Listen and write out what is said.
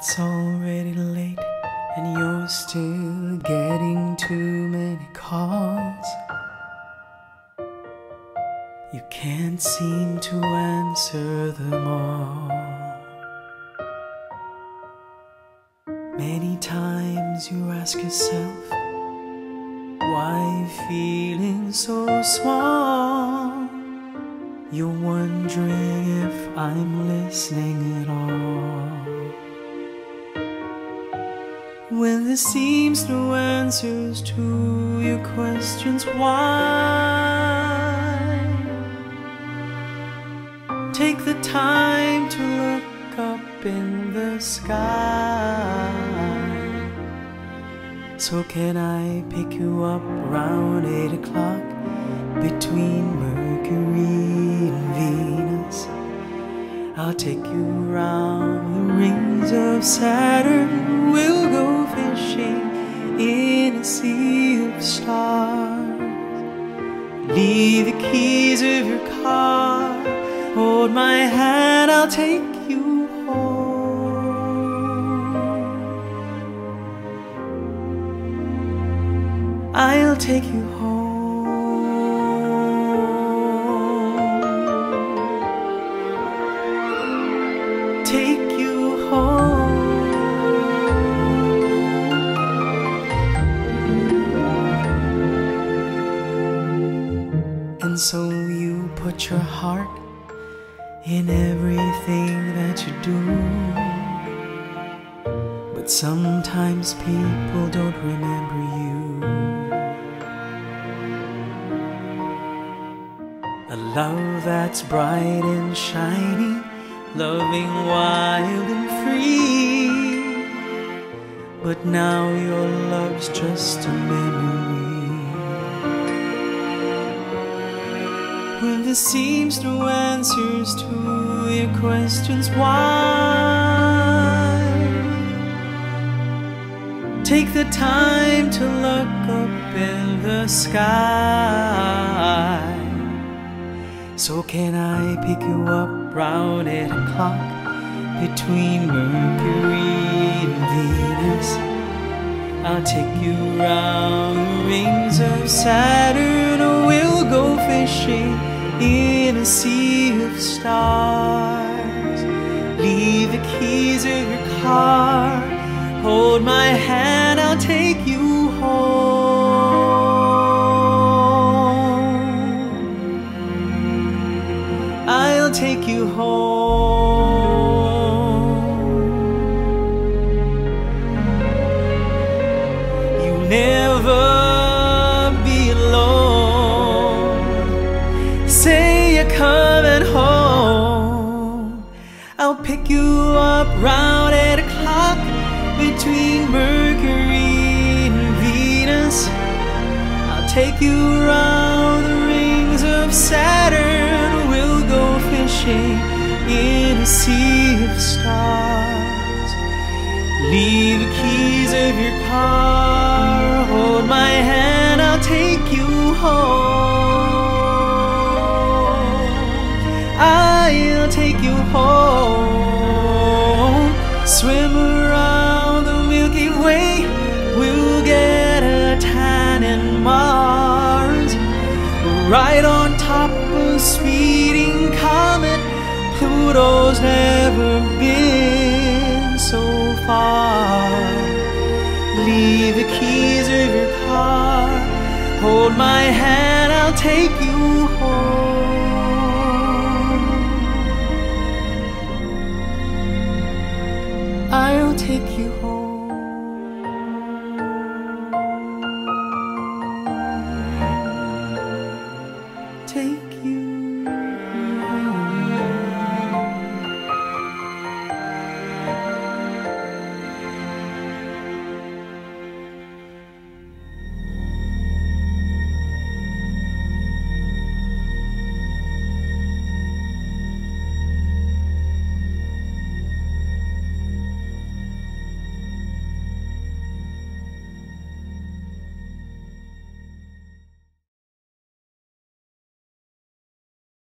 It's already late and you're still getting too many calls. You can't seem to answer them all. Many times you ask yourself, why feeling so small? You're wondering if I'm listening at all. When there seems no answers to your questions, why? Take the time to look up in the sky. So, can I pick you up around 8 o'clock between Mercury and Venus? I'll take you round the rings of Saturn. We'll go sea of stars. Leave the keys of your car. Hold my hand, I'll take you home. I'll take you home. Put your heart in everything that you do. But sometimes people don't remember you. A love that's bright and shiny, loving wild and free. But now your love's just a memory. When there seems no answers to your questions, why? Take the time to look up in the sky. So can I pick you up round eight o'clock between Mercury and Venus? I'll take you round the rings of Saturn, we'll go sea of stars. Leave the keys of your car, hold my hand, I'll take you pick you up round eight o'clock between Mercury and Venus. I'll take you round the rings of Saturn. We'll go fishing in a sea of stars. Leave the keys of your car. Hold my hand, I'll take you home. Pluto's never been so far. Leave the keys of your car. Hold my hand, I'll take you home. I'll take you home.